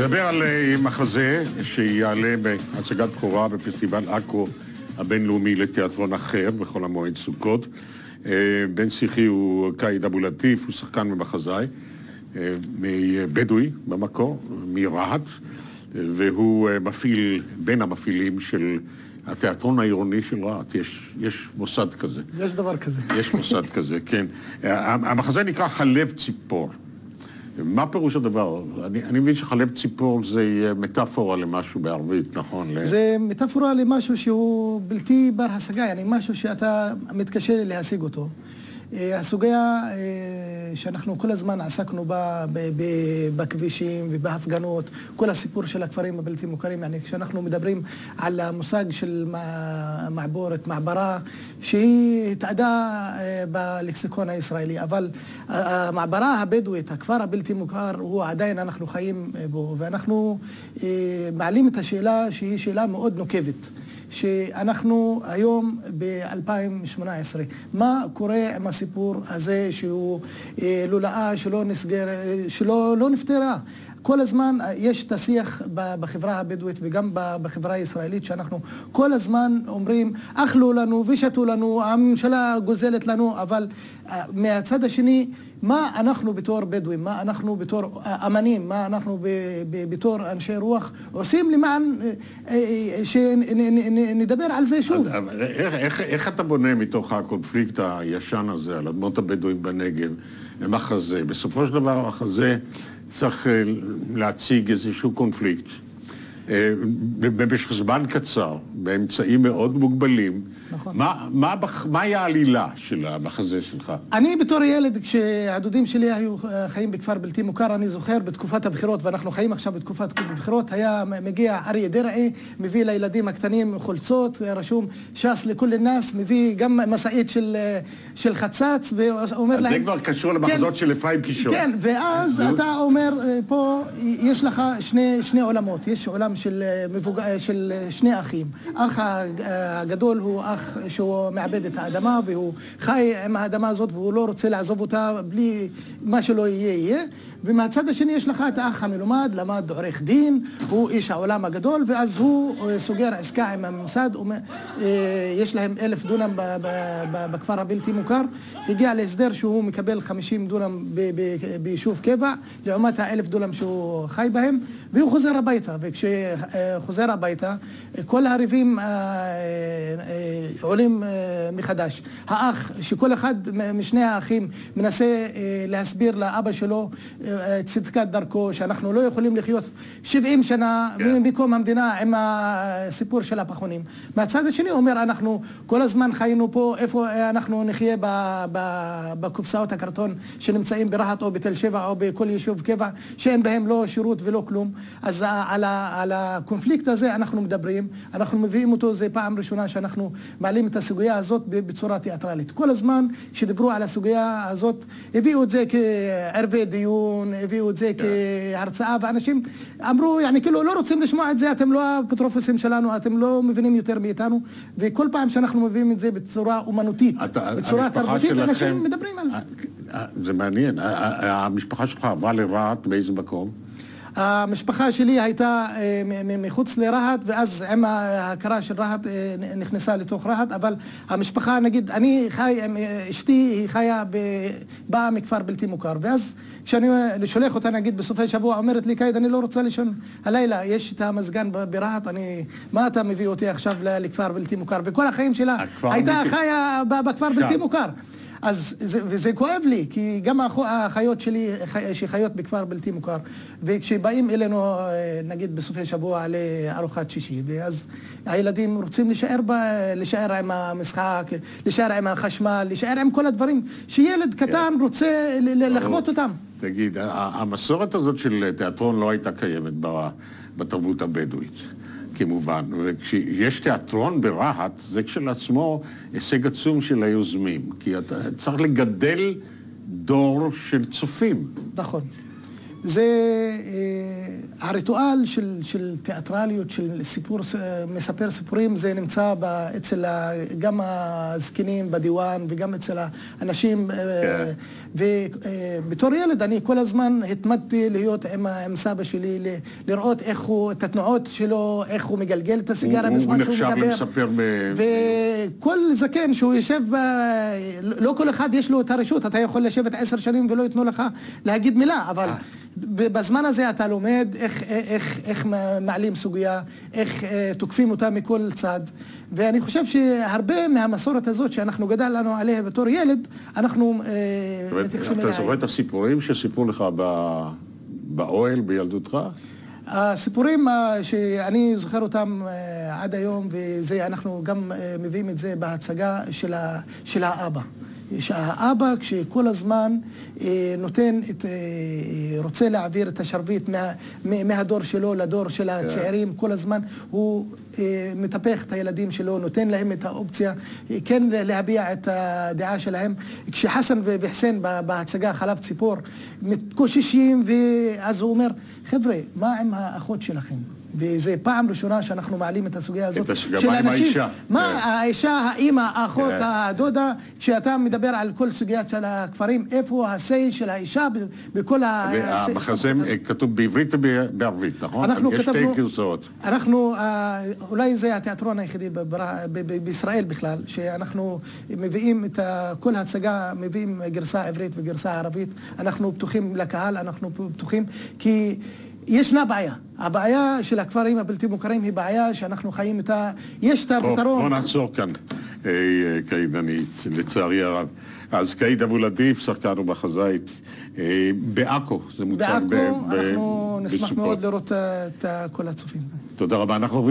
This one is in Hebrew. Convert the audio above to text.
נדבר על אה, מחזה שיעלה בהצגת בכורה בפסטיבל עכו הבינלאומי לתיאטרון אחר בחול המועד סוכות. אה, בן שיחי הוא קאיד אבו לטיף, הוא שחקן ומחזאי, אה, מבדואי במקור, מרהט, והוא מפעיל, בין המפעילים של התיאטרון העירוני של רהט. יש, יש מוסד כזה. יש דבר כזה. יש מוסד כזה, כן. המחזה נקרא חלב ציפור. מה פירוש הדבר? אני, אני מבין שחלב ציפור זה מטאפורה למשהו בערבית, נכון? זה מטאפורה למשהו שהוא בלתי בר השגה, yani משהו שאתה מתקשה להשיג אותו. אה, הסוגיה אה, שאנחנו כל הזמן עסקנו בה בכבישים ובהפגנות, כל הסיפור של הכפרים הבלתי מוכרים, يعني כשאנחנו מדברים על המושג של מעבורת, מעברה, שהיא התאדה אה, בלקסיקון הישראלי, אבל המעברה הבדואית, הכפר הבלתי מוכר, הוא עדיין אנחנו חיים בו, ואנחנו מעלים את השאלה שהיא שאלה מאוד נוקבת. שאנחנו היום ב-2018, מה קורה עם הסיפור הזה שהוא אה, לולאה שלא נסגר, שלא לא נפתרה? כל הזמן אה, יש את השיח בחברה הבדואית וגם בחברה הישראלית שאנחנו כל הזמן אומרים אכלו לנו ושתו לנו, הממשלה גוזלת לנו, אבל מהצד השני מה אנחנו בתור בדואים, מה אנחנו בתור אמנים, מה אנחנו בתור אנשי רוח עושים למען אה, אה, שנדבר על זה שוב. איך, איך, איך אתה בונה מתוך הקונפליקט הישן הזה על אדמות הבדואים בנגב למחזה? בסופו של דבר המחזה צריך אה, להציג איזשהו קונפליקט. במשך זמן קצר, באמצעים מאוד מוגבלים, נכון. מה, מה, מהי העלילה של המחזה שלך? אני בתור ילד, כשהדודים שלי היו אה, חיים בכפר בלתי מוכר, אני זוכר בתקופת הבחירות, ואנחנו חיים עכשיו בתקופת הבחירות, היה מגיע אריה דרעי, מביא לילדים הקטנים חולצות, רשום ש"ס לכל נאס, מביא גם משאית של, אה, של חצץ, ואומר להם... זה כבר קשור למחזות כן, של אפרים קישון. כן, ואז אתה אומר, אה, פה יש לך שני, שני עולמות, יש עולם של, מבוג... של שני אחים. אח הגדול הוא אח... אח שהוא מעבד את האדמה והוא חי עם האדמה הזאת והוא לא רוצה לעזוב אותה בלי מה שלא יהיה יהיה ומהצד השני יש לך את האח המלומד, למד עורך דין, הוא איש העולם הגדול ואז הוא אה, סוגר עסקה עם הממסד, אה, יש להם אלף דונם בכפר הבלתי מוכר, הגיע להסדר שהוא מקבל חמישים דונם ביישוב קבע לעומת האלף דונם שהוא חי בהם והוא חוזר הביתה וכשחוזר הביתה כל הריבים עולים אה, מחדש. האח, שכל אחד משני האחים מנסה להסביר לאבא שלו צדקת דרכו, שאנחנו לא יכולים לחיות 70 שנה yeah. כן. מקום המדינה עם הסיפור של הפחונים. מהצד השני אומר, אנחנו כל הזמן חיינו פה, איפה אנחנו נחיה בקופסאות הקרטון שנמצאים ברהט או בתל שבע או בכל יישוב קבע, שאין בהם לא שירות ולא כלום. אז על, על הקונפליקט הזה אנחנו מדברים, אנחנו מביאים אותו, זה פעם ראשונה שאנחנו מעלים את הסוגיה הזאת בצורה תיאטרלית. כל הזמן שדיברו על הסוגיה הזאת, הביאו את זה כערבי דיון, הביאו את זה כן. כהרצאה, ואנשים אמרו, יעני, כאילו, לא רוצים לשמוע את זה, אתם לא האפוטרופוסים שלנו, אתם לא מבינים יותר מאיתנו, וכל פעם שאנחנו מביאים את זה בצורה אומנותית, בצורה תרבותית, אנשים מדברים על זה. אה, זה מעניין. המשפחה שלך עברה לרהט באיזה מקום? המשפחה שלי הייתה אה, מחוץ לרהט, ואז עם ההכרה של רהט אה, נכנסה לתוך רהט, אבל המשפחה, נגיד, אני חי עם אה, אשתי, היא חיה, ב... באה מכפר בלתי מוכר, ואז כשאני שולח אותה, נגיד, בסופי שבוע, אומרת לי, קייד, אני לא רוצה לישון הלילה, יש את המזגן ברהט, אני, מה אתה מביא אותי עכשיו לכפר בלתי מוכר? וכל החיים שלה הייתה חיה בכפר בלתי מוכר. אז זה, וזה כואב לי, כי גם האחיות שלי שחיות בכפר בלתי מוכר, וכשבאים אלינו, אה, נגיד בסופי שבוע לארוחת שישי, ואז הילדים רוצים להישאר, ב, להישאר עם המשחק, להישאר עם החשמל, להישאר עם כל הדברים שילד קטן כן. רוצה לחוות אותם. תגיד, המסורת הזאת של תיאטרון לא הייתה קיימת בתרבות הבדואית. כמובן, וכשיש תיאטרון ברהט, זה כשלעצמו הישג עצום של היוזמים, כי אתה צריך לגדל דור של צופים. נכון. זה אה, הריטואל של, של תיאטרליות, של סיפור, מספר סיפורים, זה נמצא ב, אצל ה, גם הזקנים בדיוואן וגם אצל האנשים אה, כן. ובתור ילד אני כל הזמן התמדתי להיות עם, עם סבא שלי, ל, לראות איך הוא, את התנועות שלו, איך הוא מגלגל את הסיגרה בזמן שהוא מדבר. הוא נחשב למספר ב... וכל זקן שהוא יושב ב... לא כל אחד יש לו את הרשות, אתה יכול לשבת עשר שנים ולא ייתנו לך להגיד מילה, אבל... אה. בזמן הזה אתה לומד איך, איך, איך מעלים סוגיה, איך אה, תוקפים אותה מכל צד, ואני חושב שהרבה מהמסורת הזאת שאנחנו גדלנו עליה בתור ילד, אנחנו אה, מתייחסים אליה. אתה זוכר את הסיפורים שסיפרו לך באוהל בילדותך? הסיפורים אה, שאני זוכר אותם עד היום, ואנחנו גם מביאים את זה בהצגה של האבא. שהאבא כשכל הזמן אה, נותן את, אה, רוצה להעביר את השרביט מה, מהדור שלו לדור של כן. הצעירים, כל הזמן הוא אה, מטפח את הילדים שלו, נותן להם את האופציה כן להביע את הדעה שלהם. כשחסן וחסיין בהצגה חלב ציפור מתקוששים, ואז הוא אומר, חבר'ה, מה עם האחות שלכם? וזו פעם ראשונה שאנחנו מעלים את הסוגיה הזאת. את השגמה עם האישה. מה כן. האישה, האימא, האחות, כן. הדודה, כשאתה מדבר על כל סוגיית של הכפרים, איפה ה-say של האישה בכל ה... המחזה כתוב בעברית ובערבית, נכון? אנחנו יש כתבנו... יש שתי גרסאות. אנחנו, אה, אולי זה התיאטרון היחידי בישראל בכלל, שאנחנו מביאים את כל ההצגה, מביאים גרסה עברית וגרסה ערבית. אנחנו פתוחים לקהל, אנחנו פתוחים כי... ישנה בעיה. הבעיה של הכפרים הבלתי מוכרים היא בעיה שאנחנו חיים איתה, יש את הפתרון. בוא נעצור כאן, אה, קאיד, אני לצערי הרב. אז קאיד אבו לטיף, שחקן ומחזאית אה, בעכו, זה מוצג. בעכו, אנחנו נשמח מאוד לראות את כל הצופים. תודה רבה. אנחנו עוברים...